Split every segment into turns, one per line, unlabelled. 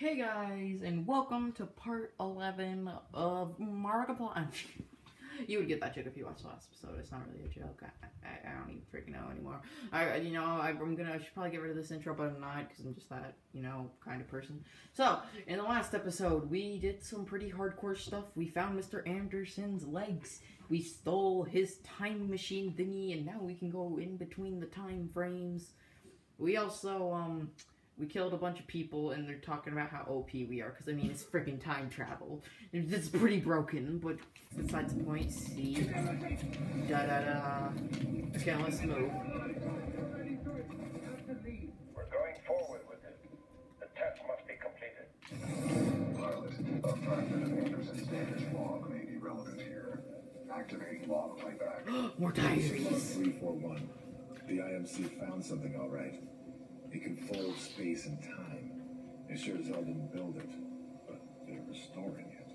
Hey guys, and welcome to part 11 of Markiplier. you would get that joke if you watched the last episode. It's not really a joke. I, I, I don't even freaking know anymore. I, you know, I, am gonna, I should probably get rid of this intro, but I'm not because I'm just that, you know, kind of person. So, in the last episode, we did some pretty hardcore stuff. We found Mr. Anderson's legs. We stole his time machine thingy, and now we can go in between the time frames. We also, um, we killed a bunch of people and they're talking about how OP we are because I mean it's freaking time travel. It's pretty broken, but besides the point. See, da da da. Okay, let's move.
We're going forward with it. The test must be completed.
Pilot, a fragment of Anderson's damage log may be relevant here. Activating log playback.
More diaries.
341. The IMC found something all right. It can fold space and time. They sure as hell didn't build it, but they're restoring it.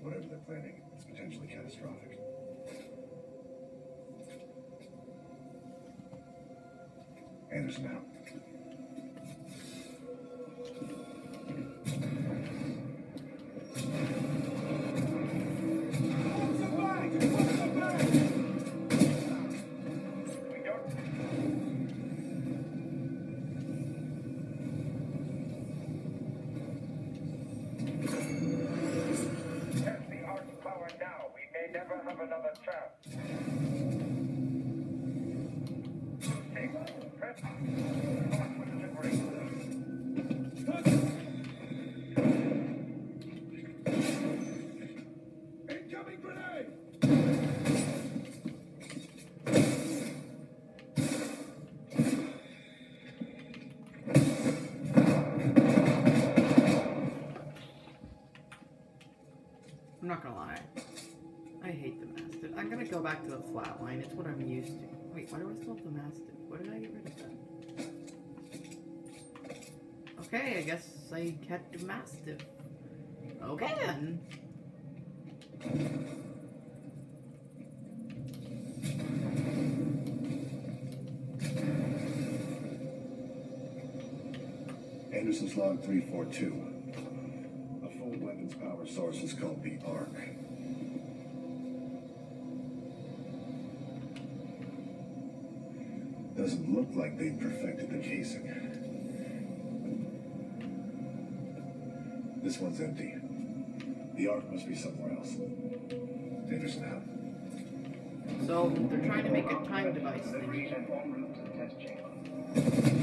Whatever they're planning, it's potentially catastrophic. Anderson out.
May never have another chance. Six. Press.
I'm not gonna lie. I hate the Mastiff. I'm gonna go back to the flatline. It's what I'm used to. Wait, why do I still have the Mastiff? What did I get rid of that? Okay, I guess I kept the Mastiff. Okay then.
Anderson's log 342. A fold weapon's power source is called the Ark. Doesn't look like they've perfected the casing. This one's empty. The ark must be somewhere else. Anderson out.
So they're trying to make a time device thingy.
En route to the test chamber.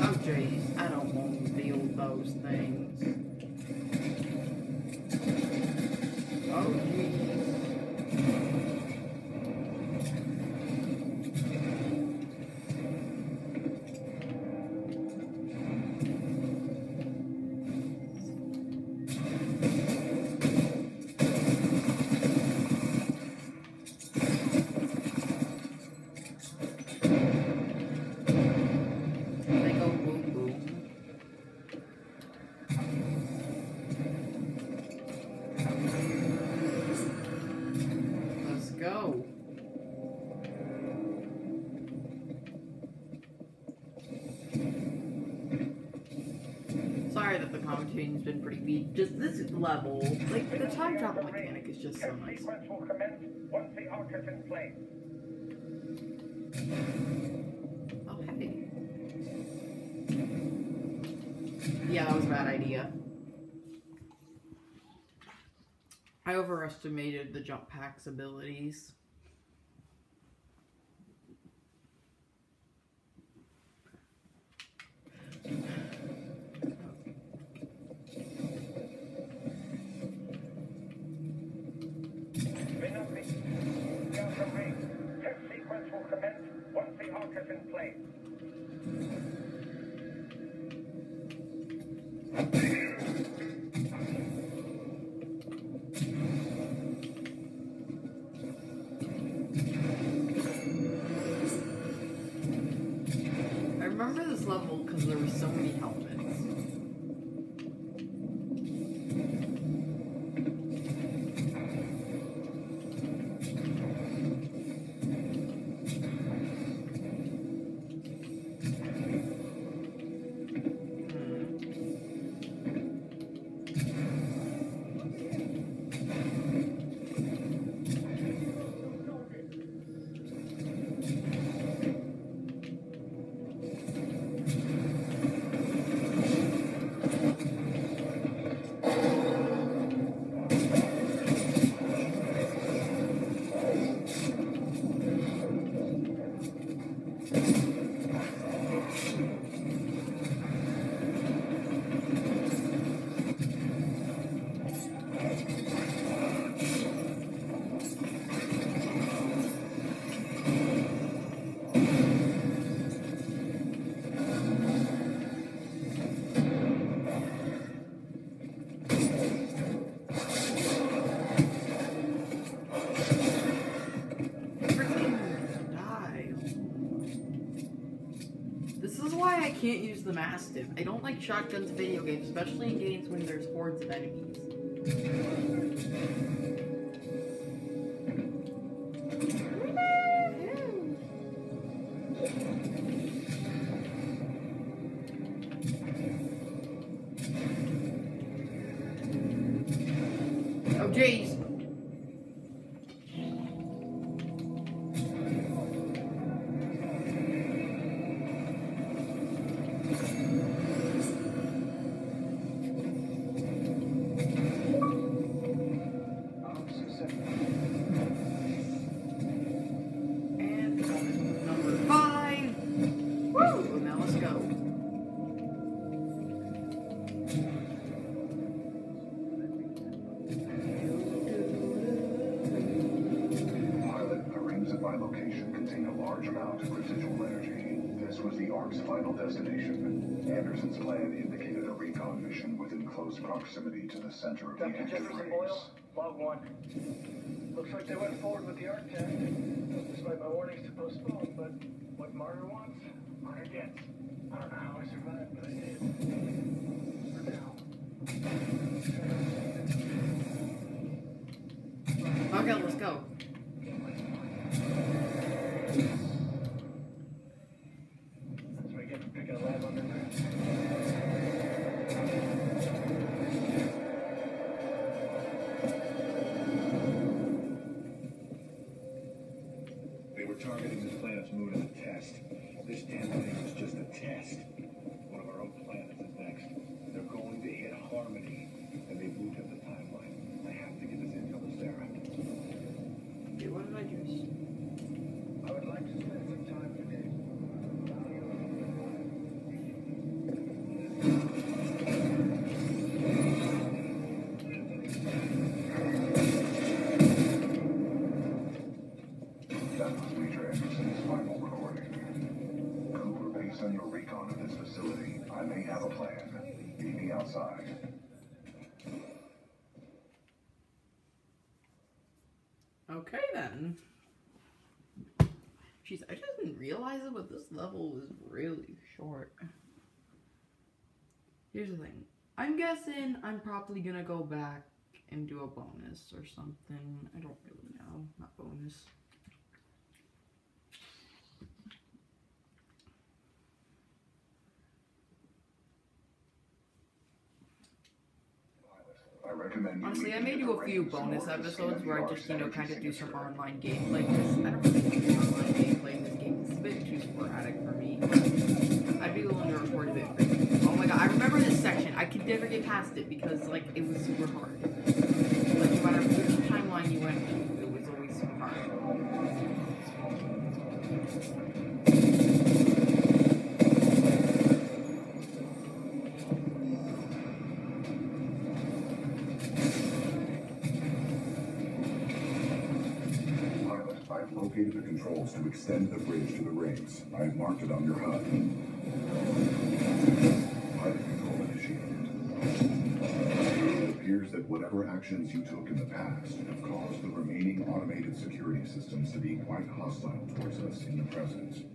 Oh jeez, I don't want to build those things. Oh jeez. Commentating's been pretty weak. Just this level, like the time travel mechanic is just so nice.
sequence will commence once the Ark is.
Oh hey. Yeah, that was a bad idea. I overestimated the jump pack's abilities. Remember this level because there were so many helmets. The Mastiff. I don't like shotguns in video games, especially in games when there's hordes of enemies.
Pilot, the rings at my location contain a large amount of residual energy. This was the Ark's final destination. Anderson's plan indicated a recon mission within close proximity to the center of the
Dr.
active
Jefferson
rings.
Boyle, log one. Looks like they went forward with the Ark test. Despite my warnings to postpone, but what Marder wants, Marder gets. I don't know how I survived, but I did. For now.
Okay, let's go.
On your recon of this facility, I may have a plan. Meet me outside.
Okay then. Jeez, I just didn't realize it, but this level was really short. Here's the thing. I'm guessing I'm probably gonna go back and do a bonus or something. I don't really know. Not bonus.
Recommend
Honestly, I may do a few bonus episodes where I just, you know, kind of do some online gameplay. Because I don't really do online gameplay in this game. It's a bit too sporadic for me. I'd be willing to record a bit. Oh my god, I remember this section. I could never get past it because, like, it was super hard.
I've the controls to extend the bridge to the rings. I have marked it on your HUD. Pilot control initiated. It appears that whatever actions you took in the past have caused the remaining automated security systems to be quite hostile towards us in the present.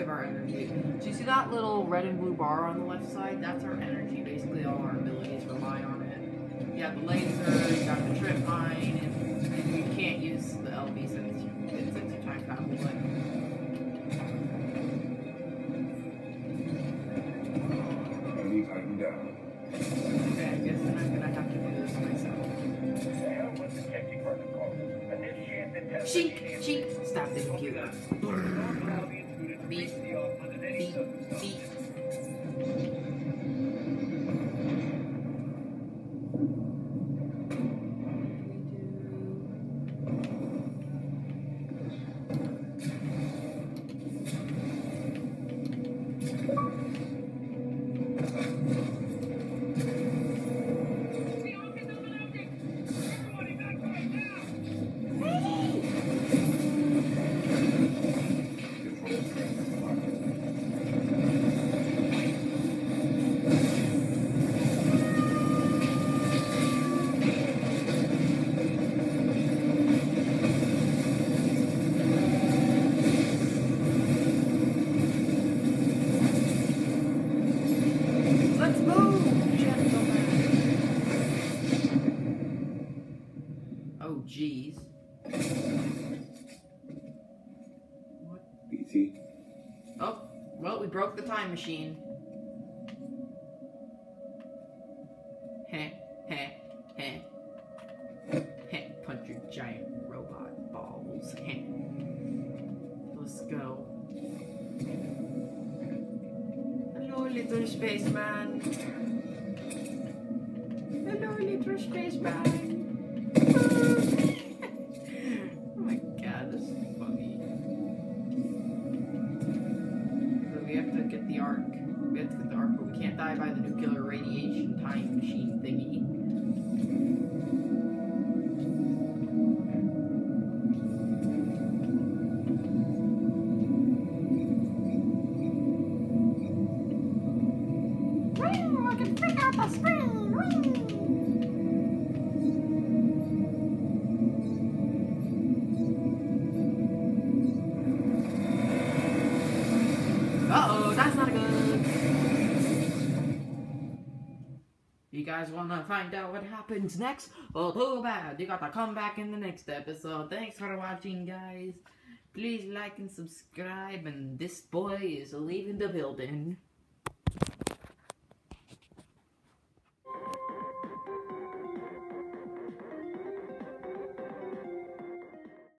Of our energy. So you see that little red and blue bar on the left side? That's our energy. Basically, all our abilities rely on it. You have the laser, you got the trip mine, and, you can't use the LB since it's, a time travel. But okay, I guess I'm gonna have to do this myself. Sheik, Sheik, stop the computer.
Beep.
Beep, beep, time machine. Heh, heh, heh. Heh, punch your giant robot balls. Heh. Let's go. Hello, little spaceman. You guys want to find out what happens next? Well, too bad. You got to come back in the next episode. Thanks for watching, guys. Please like and subscribe, and this boy is leaving the building.